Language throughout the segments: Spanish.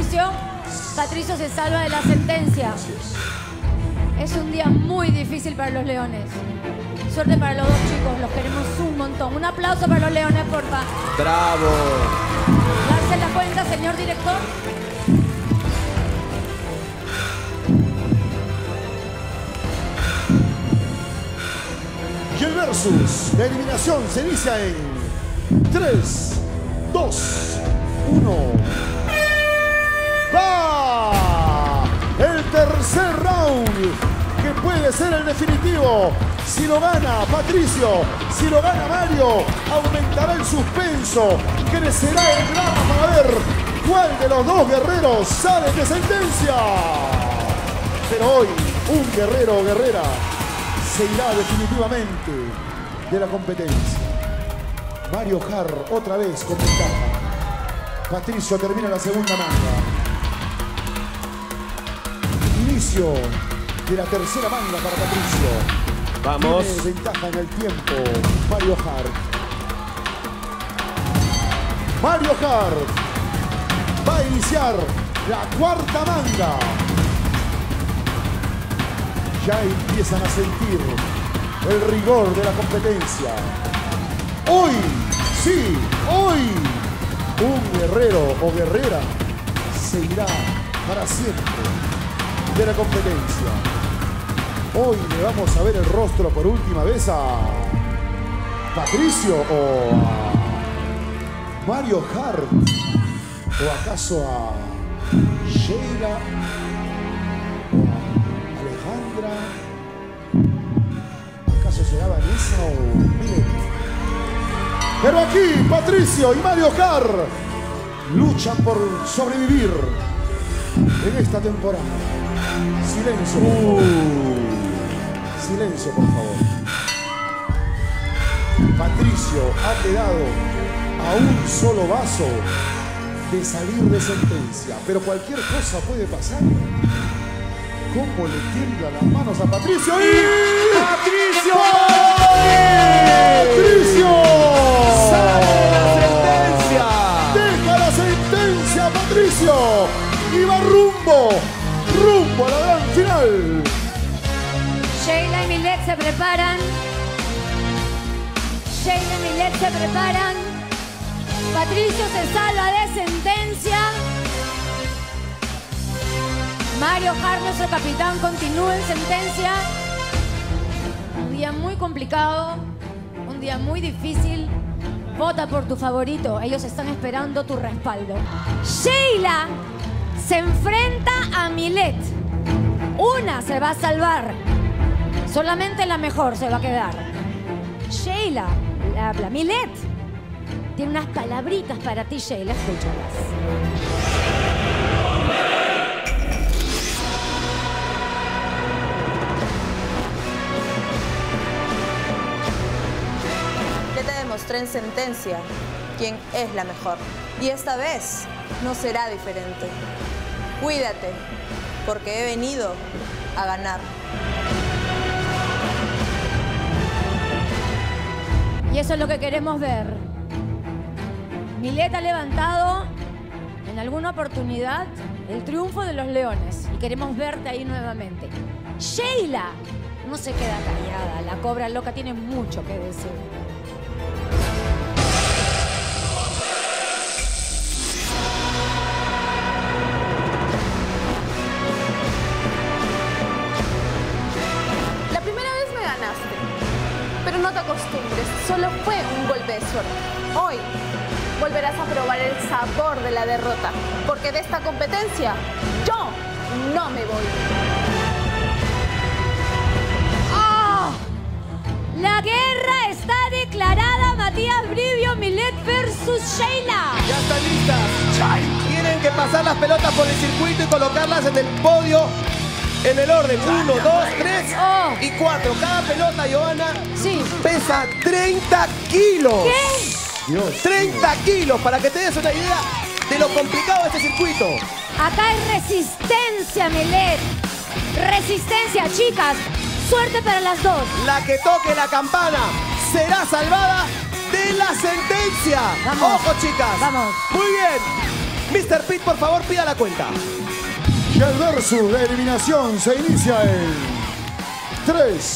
Patricio. Patricio se salva de la sentencia. Es un día muy difícil para los leones. Suerte para los dos chicos, los queremos un montón. Un aplauso para los leones, porfa. Bravo. Darse la cuenta, señor director. Y el versus de eliminación se inicia en 3, 2, 1. Tercer round, que puede ser el definitivo. Si lo gana Patricio, si lo gana Mario, aumentará el suspenso, crecerá el drama para ver cuál de los dos guerreros sale de sentencia. Pero hoy, un guerrero o guerrera se irá definitivamente de la competencia. Mario Har otra vez con ventaja. Patricio termina la segunda manga. De la tercera manga para Patricio. Vamos. Tiene ventaja en el tiempo Mario Har. Mario Har va a iniciar la cuarta manga ya empiezan a sentir el rigor de la competencia. Hoy, sí, hoy, un guerrero o guerrera se irá para siempre de la competencia. Hoy le vamos a ver el rostro por última vez a Patricio o a Mario Hart o acaso a Sheila Alejandra. ¿Acaso será Vanessa o Milet? Pero aquí Patricio y Mario Car luchan por sobrevivir en esta temporada. Silencio, favor. Silencio, por favor. Patricio ha quedado a un solo vaso de salir de sentencia, pero cualquier cosa puede pasar. ¿Cómo le tiemblan las manos a Patricio? ¡Y ¡Patricio! ¡Patricio! Se preparan. Sheila y Milet se preparan. Patricio se salva de sentencia. Mario Hart, nuestro capitán, continúa en sentencia. Un día muy complicado, un día muy difícil. Vota por tu favorito, ellos están esperando tu respaldo. Sheila se enfrenta a Milet. Una se va a salvar. Solamente la mejor se va a quedar. Sheila, la, la Milet, tiene unas palabritas para ti, Sheila. Escúchalas. Ya te demostré en sentencia quién es la mejor. Y esta vez no será diferente. Cuídate, porque he venido a ganar. Y eso es lo que queremos ver. Milet ha levantado en alguna oportunidad el triunfo de los leones y queremos verte ahí nuevamente. Sheila no se queda callada, la cobra loca tiene mucho que decir. Solo fue un golpe de suerte. Hoy volverás a probar el sabor de la derrota, porque de esta competencia yo no me voy. ¡Ah! La guerra está declarada, Matías Brivio, Milet versus Sheila. Ya están listas. Tienen que pasar las pelotas por el circuito y colocarlas en el podio en el orden. Uno, dos, tres Oh. y cuatro. Cada pelota, Johanna, Sí. pesa 30 kilos. ¿Qué? Dios. 30 kilos, para que te des una idea de lo complicado de este circuito. Acá hay resistencia, Milet. Resistencia, chicas. Suerte para las dos. La que toque la campana será salvada de la sentencia. Vamos. Ojo, chicas. Vamos. Muy bien. Mr. Pete, por favor, pida la cuenta. Y el versus de eliminación se inicia en 3,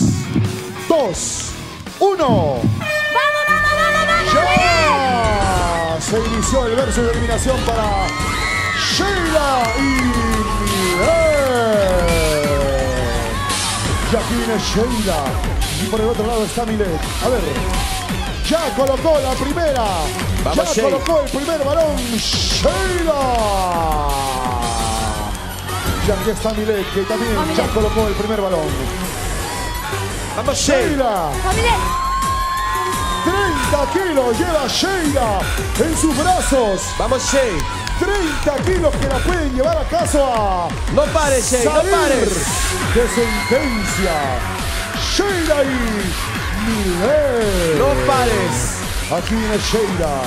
2, 1. ¡Ya! Se inició el versus de eliminación para Sheila y Milet. Y aquí viene Sheila. Y por el otro lado está Milet. A ver. Ya colocó la primera. Vamos, ya Sheila. colocó el primer balón. Sheila. Y aquí está Milet, que también Vamos, ya Milet. colocó el primer balón. Vamos, Sheila. Sheila. ¡Familia! 30 kilos lleva Sheila en sus brazos. Vamos, Shay. 30 kilos que la pueden llevar acaso a No pares, Shay, no pares. de sentencia. Sheila y Milet. No pares. Aquí viene Sheila.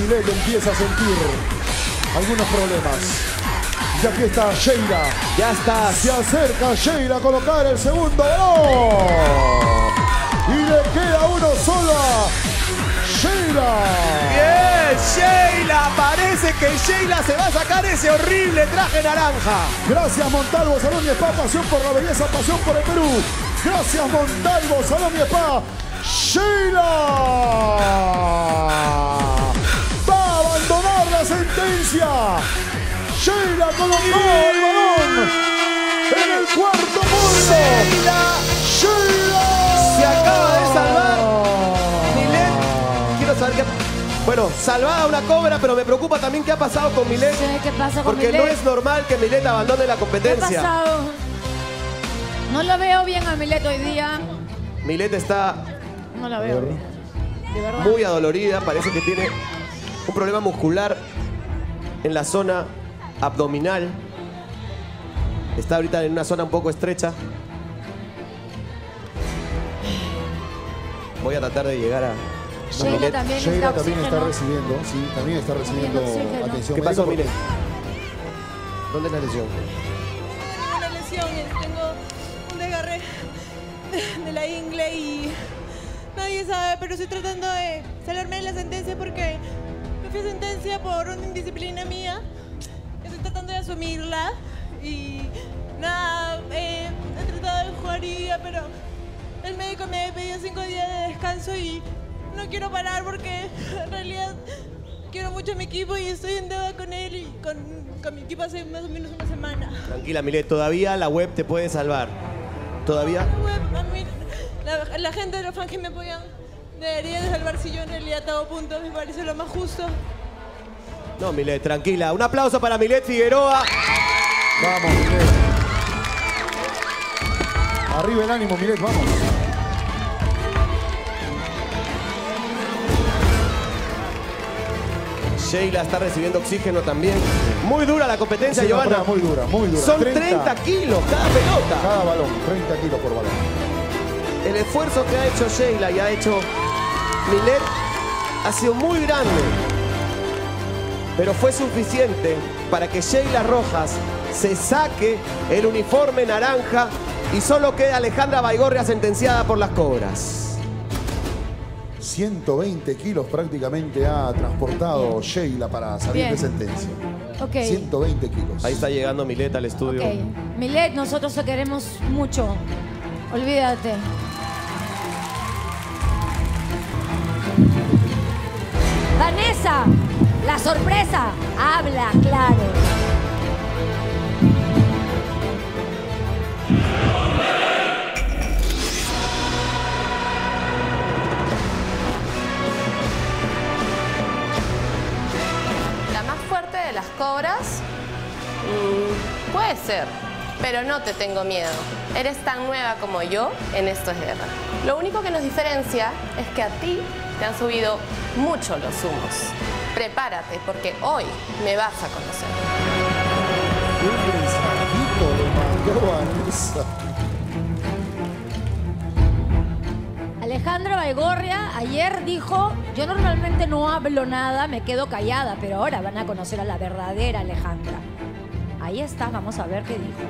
Milet empieza a sentir algunos problemas. Y aquí está Sheila. Ya estás. Se acerca Sheila a colocar el segundo balón. Y le queda uno solo a Sheila. Bien, Sheila. Parece que Sheila se va a sacar ese horrible traje naranja. Gracias Montalvo, Salón y Spa, pasión por la belleza, pasión por el Perú. Gracias Montalvo, Salón y Spa. Sheila va a abandonar la sentencia. Sheila colocó el balón en el cuarto mundo. Sheila Sheila se acaba de salvar. Milet. Quiero saber qué. Bueno, salvada una cobra, pero me preocupa también qué ha pasado con Milet. No sé qué pasa con Porque Milet. no es normal que Milet abandone la ¿Qué ha competencia. pasado? No lo veo bien a Milet hoy día. Milet está No la veo bien. De verdad. muy adolorida, parece que tiene un problema muscular en la zona abdominal. Está ahorita en una zona un poco estrecha. Voy a tratar de llegar a, Sheila también Sheila está también está oxígeno. recibiendo, sí, también está recibiendo atención ¿Qué pasó, Milet? ¿Dónde es la lesión? Tengo una lesión, tengo un desgarre de la ingle y nadie sabe, pero estoy tratando de salirme de la sentencia porque me fui a sentencia por una indisciplina mía. Tratando de asumirla y nada, eh, he tratado de jugar y ya, pero el médico me pidió cinco días de descanso y no quiero parar porque en realidad quiero mucho a mi equipo y estoy en deuda con él y con, con mi equipo hace más o menos una semana. Tranquila, Milet, todavía la web te puede salvar. ¿Todavía? Web, a mí, la, la gente de los fans que me apoyan debería de salvar si yo en realidad hago puntos, me parece lo más justo. No, Milet, tranquila. Un aplauso para Milet Figueroa. Vamos, Milet. Arriba el ánimo, Milet, vamos. Sheila está recibiendo oxígeno también. Muy dura la competencia, Es una Giovanna. muy dura, muy dura. Son 30 kilos cada pelota. Cada balón, 30 kilos por balón. El esfuerzo que ha hecho Sheila y ha hecho Milet ha sido muy grande. Pero fue suficiente para que Sheila Rojas se saque el uniforme naranja y solo quede Alejandra Baigorria sentenciada por las cobras. 120 kilos prácticamente ha transportado Sheila para salir Bien. de sentencia. Ok. 120 kilos. Ahí está llegando Milet al estudio. Ok. Milet, nosotros te queremos mucho. Olvídate. Vanessa, la sorpresa. Habla, claro. La más fuerte de las cobras, Mm, puede ser, pero no te tengo miedo. Eres tan nueva como yo en esto es guerra. Lo único que nos diferencia es que a ti te han subido mucho los humos. Prepárate porque hoy me vas a conocer. Qué mensajito le mandó Vanessa. Alejandra Baigorria ayer dijo, yo normalmente no hablo nada, me quedo callada, pero ahora van a conocer a la verdadera Alejandra. Ahí está, vamos a ver qué dijo.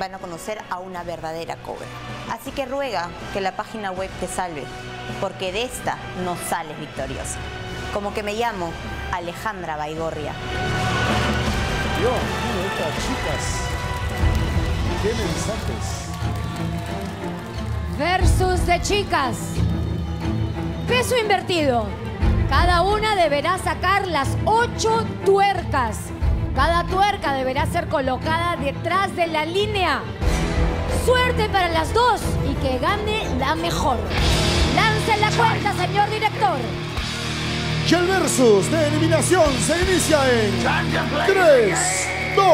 Van a conocer a una verdadera cobra. Así que ruega que la página web te salve, porque de esta no sales victoriosa. Como que me llamo Alejandra Baigorria. Dios mío, estas chicas. ¿Qué mensajes? Versus de chicas. Peso invertido. Cada una deberá sacar las ocho tuercas. Cada tuerca deberá ser colocada detrás de la línea. Suerte para las dos y que gane la mejor. Lance la cuenta, señor director. Y el versus de eliminación se inicia en 3, 2,